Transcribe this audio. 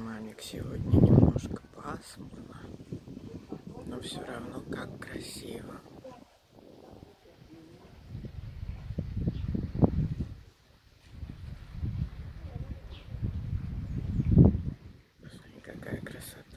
динамик сегодня немножко пасмурно, но все равно как красиво. Посмотри, какая красота.